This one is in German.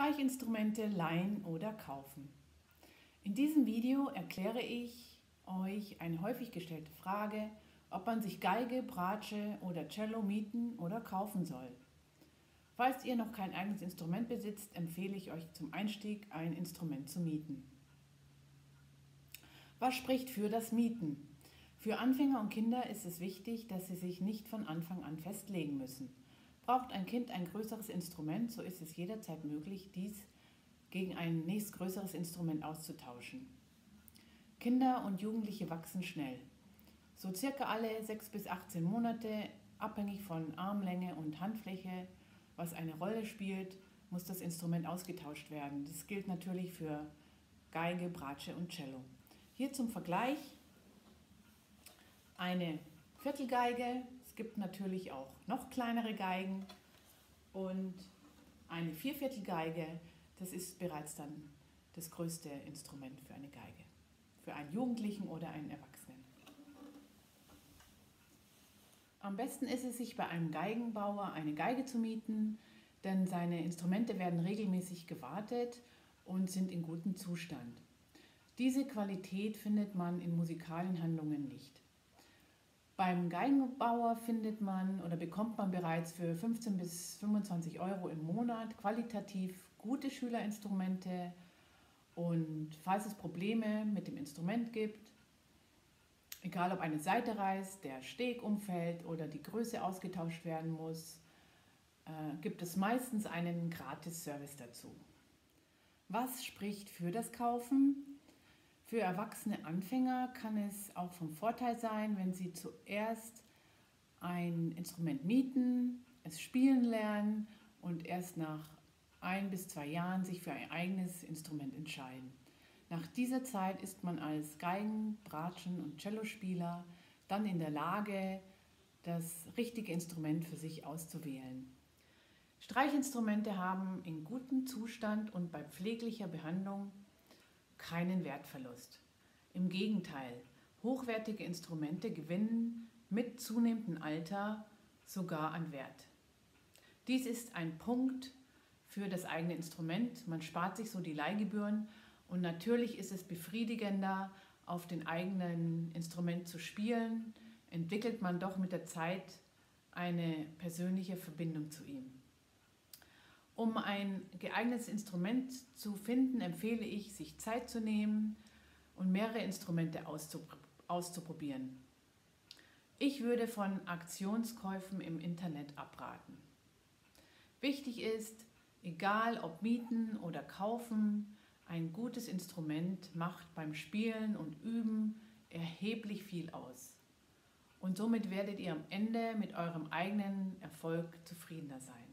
Streichinstrumente leihen oder kaufen. In diesem Video erkläre ich euch eine häufig gestellte Frage, ob man sich Geige, Bratsche oder Cello mieten oder kaufen soll. Falls ihr noch kein eigenes Instrument besitzt, empfehle ich euch zum Einstieg ein Instrument zu mieten. Was spricht für das Mieten? Für Anfänger und Kinder ist es wichtig, dass sie sich nicht von Anfang an festlegen müssen. Braucht ein Kind ein größeres Instrument, so ist es jederzeit möglich, dies gegen ein nächstgrößeres Instrument auszutauschen. Kinder und Jugendliche wachsen schnell. So circa alle 6 bis 18 Monate, abhängig von Armlänge und Handfläche, was eine Rolle spielt, muss das Instrument ausgetauscht werden. Das gilt natürlich für Geige, Bratsche und Cello. Hier zum Vergleich eine Viertelgeige gibt natürlich auch noch kleinere Geigen und eine Vierviertelgeige, das ist bereits dann das größte Instrument für eine Geige, für einen Jugendlichen oder einen Erwachsenen. Am besten ist es, sich bei einem Geigenbauer eine Geige zu mieten, denn seine Instrumente werden regelmäßig gewartet und sind in gutem Zustand. Diese Qualität findet man in musikalen Handlungen nicht. Beim Geigenbauer findet man oder bekommt man bereits für 15 bis 25 Euro im Monat qualitativ gute Schülerinstrumente und falls es Probleme mit dem Instrument gibt, egal ob eine Seite reißt, der Steg umfällt oder die Größe ausgetauscht werden muss, äh, gibt es meistens einen Gratis-Service dazu. Was spricht für das Kaufen? Für erwachsene Anfänger kann es auch vom Vorteil sein, wenn sie zuerst ein Instrument mieten, es spielen lernen und erst nach ein bis zwei Jahren sich für ein eigenes Instrument entscheiden. Nach dieser Zeit ist man als Geigen-, Bratschen- und Cellospieler dann in der Lage, das richtige Instrument für sich auszuwählen. Streichinstrumente haben in gutem Zustand und bei pfleglicher Behandlung keinen Wertverlust. Im Gegenteil, hochwertige Instrumente gewinnen mit zunehmendem Alter sogar an Wert. Dies ist ein Punkt für das eigene Instrument. Man spart sich so die Leihgebühren und natürlich ist es befriedigender, auf dem eigenen Instrument zu spielen, entwickelt man doch mit der Zeit eine persönliche Verbindung zu ihm. Um ein geeignetes Instrument zu finden, empfehle ich, sich Zeit zu nehmen und mehrere Instrumente auszuprobieren. Ich würde von Aktionskäufen im Internet abraten. Wichtig ist, egal ob mieten oder kaufen, ein gutes Instrument macht beim Spielen und Üben erheblich viel aus. Und somit werdet ihr am Ende mit eurem eigenen Erfolg zufriedener sein.